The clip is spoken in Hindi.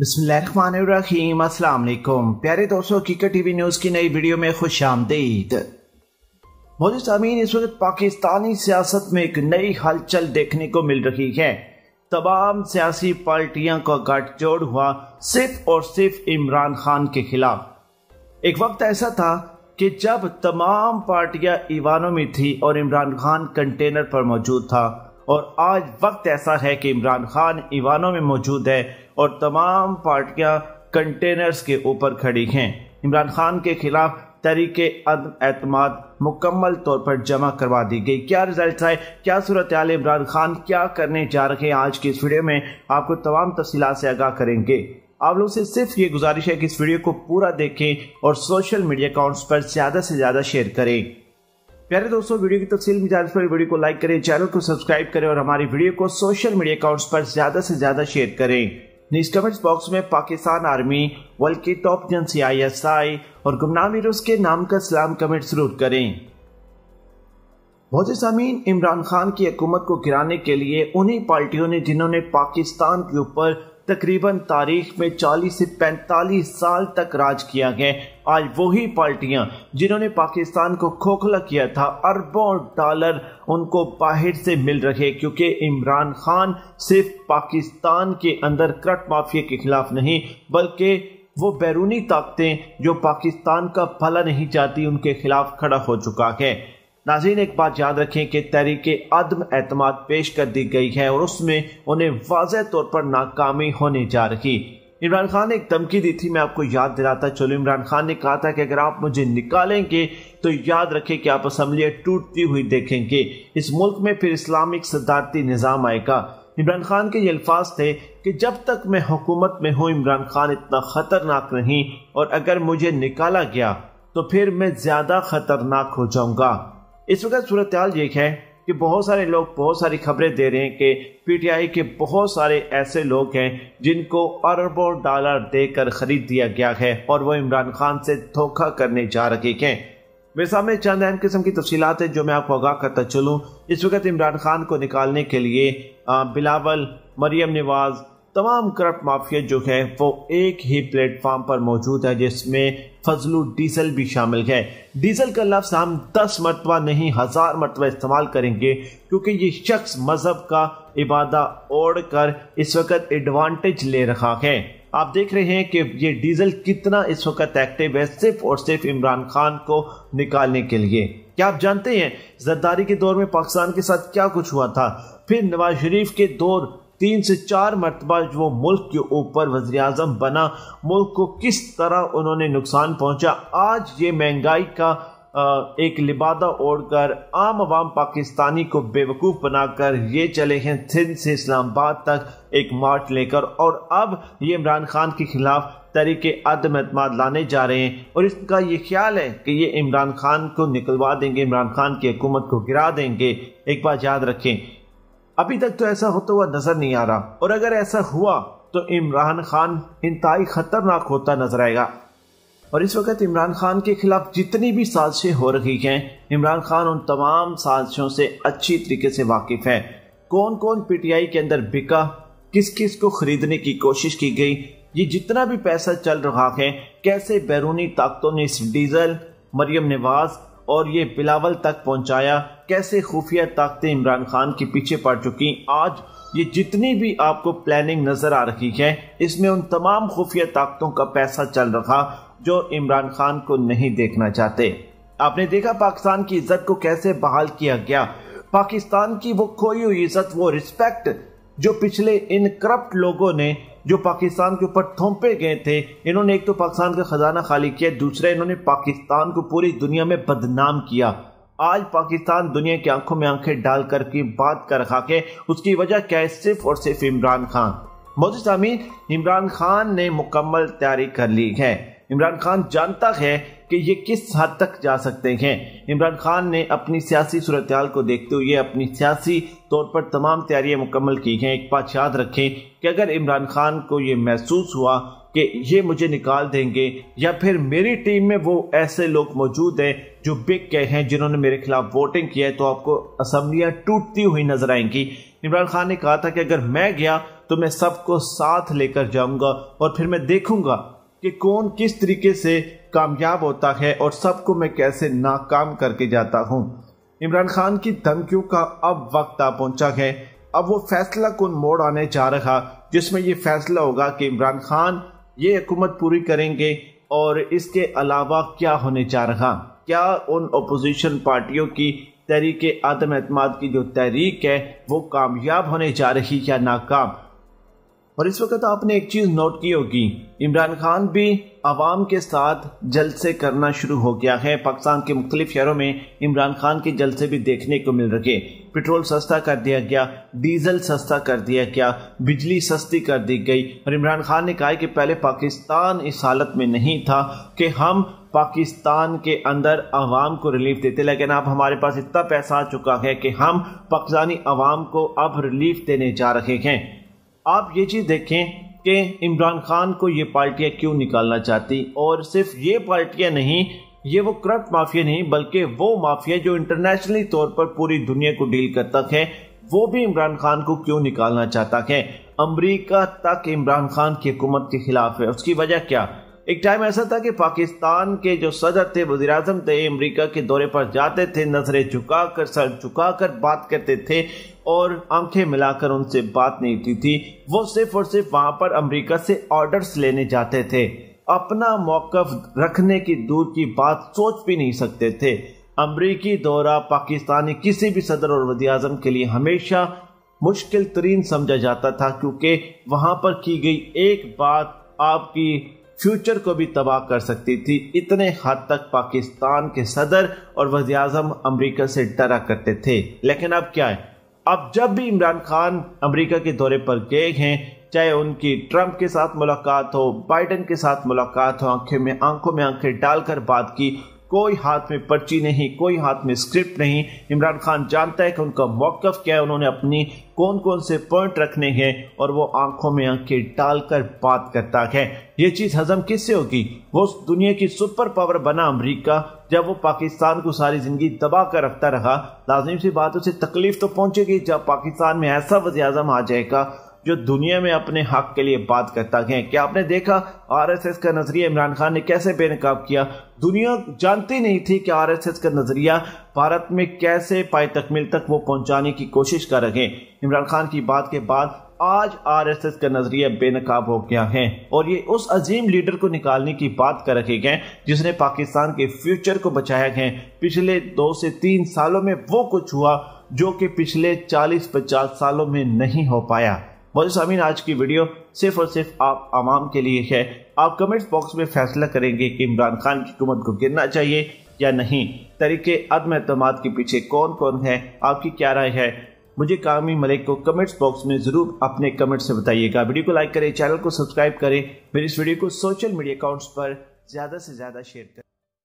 अस्सलाम प्यारे दोस्तों किकर टीवी न्यूज़ की नई वीडियो में खुश आमदीद। मोदी सामीन, इस वक्त पाकिस्तानी सियासत में एक नई हलचल देखने को मिल रही है। तमाम सियासी पार्टियाँ का गठजोड़ हुआ सिर्फ़ और सिर्फ़ इमरान खान के खिलाफ। एक वक्त ऐसा था कि जब तमाम पार्टियाँ ईवानों में थी और इमरान खान कंटेनर पर मौजूद था और आज वक्त ऐसा है कि इमरान खान ईवानों में मौजूद है और तमाम पार्टियाँ कंटेनर्स के ऊपर खड़ी हैं। इमरान खान के खिलाफ तरीके एतमाद मुकम्मल तौर पर जमा करवा दी गई। क्या रिज़ल्ट आए? क्या सूरत आल इमरान खान? क्या करने जा रहे हैं आज की इस वीडियो में? आपको तमाम तफसीत से आगाह करेंगे। आप लोग से सिर्फ़ ये गुजारिश है कि इस वीडियो को पूरा देखें और सोशल मीडिया अकाउंट्स पर ज़्यादा से ज़्यादा शेयर करें। प्यारे दोस्तों, वीडियो की तफसील गुजारिश पर वीडियो को लाइक करें, चैनल को सब्सक्राइब करें और हमारी वीडियो को सोशल मीडिया अकाउंट्स पर ज़्यादा से ज़्यादा शेयर करें। नीच कमेंट्स बॉक्स में पाकिस्तान आर्मी वर्ल्ड की टॉप एजेंसी आईएसआई और गुमनाम वीरोज के नाम का सलाम कमेंट ज़रूर करें। बहुत सामीन, इमरान खान की हुकूमत को गिराने के लिए उन्हीं पार्टियों ने जिन्होंने पाकिस्तान के ऊपर तकरीबन तारीख में 40 से 45 साल तक राज किया गया। आज वही पार्टियाँ जिन्होंने पाकिस्तान को खोखला किया था, अरबों डॉलर उनको बाहर से मिल रहे, क्योंकि इमरान खान सिर्फ़ पाकिस्तान के अंदर क्रट माफिया के खिलाफ नहीं, बल्कि वो बैरूनी ताकतें जो पाकिस्तान का भला नहीं चाहती, उनके खिलाफ खड़ा हो चुका है। नाजीन, एक बात याद रखें कि तहरीक अदम एतमाद पेश कर दी गई है और उसमें उन्हें वाज तौर पर नाकामी होने जा रही। इमरान खान ने एक धमकी दी थी, मैं आपको याद दिलाता चलो। इमरान खान ने कहा था कि अगर आप मुझे निकालेंगे तो याद रखें कि आप असम्बलियाँ टूटती हुई देखेंगे। इस मुल्क में फिर इस्लामिक सदारती निज़ाम आएगा। इमरान खान के ये अल्फाज थे कि जब तक मैं हुकूमत में हूँ, इमरान खान इतना खतरनाक नहीं, और अगर मुझे निकाला गया तो फिर मैं ज़्यादा खतरनाक हो जाऊँगा। इस वक्त सूरत ये है कि बहुत सारे लोग, बहुत सारी खबरें दे रहे हैं कि पीटीआई के बहुत सारे ऐसे लोग हैं जिनको अरबों डॉलर देकर खरीद दिया गया है और वो इमरान खान से धोखा करने जा रहे हैं। मेरे सामने चंद अहम किस्म की तफसीत है जो मैं आपको आगाह करता चलूँ। इस वक्त इमरान खान को निकालने के लिए बिलावल, मरियम नवाज़ तमाम करप्ट माफिया जो है, वो एक ही प्लेटफॉर्म पर मौजूद है, जिसमें फजलू डीजल भी शामिल है। डीजल का लफ्ज हम दस मरतबा नहीं, हज़ार मरतबा इस्तेमाल करेंगे, क्योंकि ये शख्स मज़हब का इबादा ओढ़ कर इस वक्त एडवांटेज ले रहा है। आप देख रहे हैं कि ये डीजल कितना इस वक्त एक्टिव है, सिर्फ़ और सिर्फ़ इमरान खान को निकालने के लिए। क्या आप जानते हैं, जरदारी के दौर में पाकिस्तान के साथ क्या कुछ हुआ था? फिर नवाज़ शरीफ के दौर तीन से चार मरतबा वो मुल्क के ऊपर वजी अजम बना। मुल्क को किस तरह उन्होंने नुकसान पहुँचा? आज ये महँगाई का एक लिबादा ओढ़कर आम आवाम पाकिस्तानी को बेवकूफ़ बनाकर ये चले हैं सिंध से इस्लामाबाद तक एक मार्च लेकर। और अब ये इमरान खान के खिलाफ तरीके अदम अतमाद लाने जा रहे हैं। और इसका ये ख्याल है कि ये इमरान खान को निकलवा देंगे, इमरान खान की हुकूमत को गिरा देंगे। एक बात याद रखें अभी तक तो ऐसा होता हुआ नज़र नहीं आ रहा। और अगर ऐसा हुआ तो इमरान खान इंतहाई खतरनाक होता नज़र आएगा। और इस वक्त इमरान खान के खिलाफ जितनी भी साजिशें हो रही हैं, इमरान खान उन तमाम साजिशों से अच्छी तरीके से वाकिफ है। कौन कौन पीटीआई के अंदर बिका किस किस को खरीदने की कोशिश की गई, ये जितना भी पैसा चल रहा है, कैसे बैरूनी ताकतों ने इस डीजल मरियम नवाज़ और ये बिलावल तक पहुँचाया। कैसे खुफिया ताकतें इमरान खान के पीछे पड़ चुकी? आज ये जितनी भी आपको प्लानिंग नज़र आ रही है, इसमें उन तमाम खुफिया ताकतों का पैसा चल रहा जो इमरान खान को नहीं देखना चाहते। आपने देखा पाकिस्तान की इज़्ज़त को कैसे बहाल किया गया? पाकिस्तान की वो खोई हुई इज़्ज़त, वो रिस्पेक्ट जो पिछले इन करप्ट लोगों ने जो पाकिस्तान के ऊपर थोपे गए थे, इन्होंने एक तो पाकिस्तान का खजाना खाली किया, दूसरा इन्होंने पाकिस्तान को पूरी दुनिया में बदनाम किया। आज पाकिस्तान दुनिया की आँखों में आँखें डाल कर की बात कर रखा के उसकी वजह क्या है? सिर्फ़ और सिर्फ़ इमरान खान। मोदी सामीन, इमरान खान ने मुकम्मल तैयारी कर ली है। इमरान खान जानता है कि ये किस हद तक जा सकते हैं। इमरान खान ने अपनी सियासी सूरत को देखते हुए अपनी सियासी तौर पर तमाम तैयारियाँ मुकम्मल की हैं। एक बात याद रखें कि अगर इमरान खान को ये महसूस हुआ कि ये मुझे निकाल देंगे, या फिर मेरी टीम में वो ऐसे लोग मौजूद हैं जो बिक गए हैं, जिन्होंने मेरे खिलाफ वोटिंग किया है तो आपको असम्बलियाँ टूटती हुई नज़र आएँगी। इमरान खान ने कहा था कि अगर मैं गया तो मैं सबको साथ लेकर जाऊँगा और फिर मैं देखूँगा कि कौन किस तरीके से कामयाब होता है और सबको मैं कैसे नाकाम करके जाता हूँ। इमरान खान की धमकियों का अब वक्त आ पहुँचा है। अब वो फैसला कौन मोड़ आने जा रहा, जिसमें ये फैसला होगा कि इमरान खान ये हुकूमत पूरी करेंगे और इसके अलावा क्या होने जा रहा। क्या उन अपोजिशन पार्टियों की तहरीक आदम एतमाद की जो तहरीक है, वो कामयाब होने जा रही या नाकाम? और इस वक्त आपने एक चीज़ नोट की होगी। इमरान खान भी आवाम के साथ जलसे करना शुरू हो गया है। पाकिस्तान के मुख्तलिफ़ शहरों में इमरान खान के जलसे भी देखने को मिल रहे। पेट्रोल सस्ता कर दिया गया, डीजल सस्ता कर दिया गया, बिजली सस्ती कर दी गई। और इमरान खान ने कहा कि पहले पाकिस्तान इस हालत में नहीं था कि हम पाकिस्तान के अंदर आवाम को रिलीफ देते। लेकिन अब हमारे पास इतना पैसा आ चुका है कि हम पाकिस्तानी आवाम को अब रिलीफ देने जा रहे हैं। आप ये चीज़ देखें कि इमरान खान को ये पार्टियाँ क्यों निकालना चाहती? और सिर्फ़ ये पार्टियाँ नहीं, ये वो करप्ट माफिया नहीं, बल्कि वो माफिया जो इंटरनेशनली तौर पर पूरी दुनिया को डील करता है, वो भी इमरान खान को क्यों निकालना चाहता है? अमरीका तक इमरान खान की हुकूमत के खिलाफ है। उसकी वजह क्या? एक टाइम ऐसा था कि पाकिस्तान के जो सदर थे वजी अजम थे, अमरीका के दौरे पर जाते थे, नज़रें झुकाकर, सर झुकाकर बात करते थे और आँखें मिलाकर उनसे बात नहीं होती थी। वो सिर्फ़ और सिर्फ़ वहाँ पर अमरीका से ऑर्डर्स लेने जाते थे। अपना मौकफ रखने की, दूर की बात सोच भी नहीं सकते थे। अमरीकी दौरा पाकिस्तानी किसी भी सदर और वजी अजम के लिए हमेशा मुश्किल तरीन समझा जाता था, क्योंकि वहाँ पर की गई एक बात आपकी फ्यूचर को भी तबाह कर सकती थी। इतने हद तक पाकिस्तान के सदर और वजी अजम अमरीका से डरा करते थे। लेकिन अब क्या है? अब जब भी इमरान खान अमरीका के दौरे पर गए हैं, चाहे उनकी ट्रंप के साथ मुलाकात हो, बाइडन के साथ मुलाकात हो, आँखें में आँखों में आँखें डालकर बात की कोई हाथ में पर्ची नहीं, कोई हाथ में स्क्रिप्ट नहीं। इमरान खान जानता है कि उनका मौकफ क्या है, उन्होंने अपनी कौन कौन से पॉइंट रखने हैं और वो आँखों में आँखें डालकर बात करता है। ये चीज़ हजम किससे होगी? वो दुनिया की सुपर पावर बना अमरीका, जब वो पाकिस्तान को सारी ज़िंदगी दबा कर रखता रहा। लाजमी सी बात उसे तकलीफ़ तो पहुंचेगी जब पाकिस्तान में ऐसा वजी आ जाएगा। जो दुनिया में अपने हक के लिए बात करता है। क्या आपने देखा? आरएसएस का नज़रिया इमरान खान ने कैसे बेनकाब किया? दुनिया जानती नहीं थी कि आरएसएस का नज़रिया भारत में कैसे पाए तकमील तक वो पहुँचाने की कोशिश कर रहे इमरान खान की बात के बाद आज आरएसएस का नज़रिया बेनकाब हो गया है और ये उस अजीम लीडर को निकालने की बात कर रखे गए जिसने पाकिस्तान के फ्यूचर को बचाया है। पिछले दो से तीन सालों में वो कुछ हुआ जो कि पिछले 40-50 सालों में नहीं हो पाया। मौजूद सामीन आज की वीडियो सिर्फ़ और सिर्फ़ आप आवाम के लिए है। आप कमेंट्स बॉक्स में फैसला करेंगे कि इमरान खान की हुकूमत को गिरना चाहिए या नहीं। तरीके अदम एतमाद के पीछे कौन कौन है? आपकी क्या राय है? मुझे कामी मलिक को कमेंट्स बॉक्स में ज़रूर अपने कमेंट से बताइएगा। वीडियो को लाइक करें चैनल को सब्सक्राइब करें। मेरी इस वीडियो को सोशल मीडिया अकाउंट्स पर ज़्यादा से ज़्यादा शेयर करें।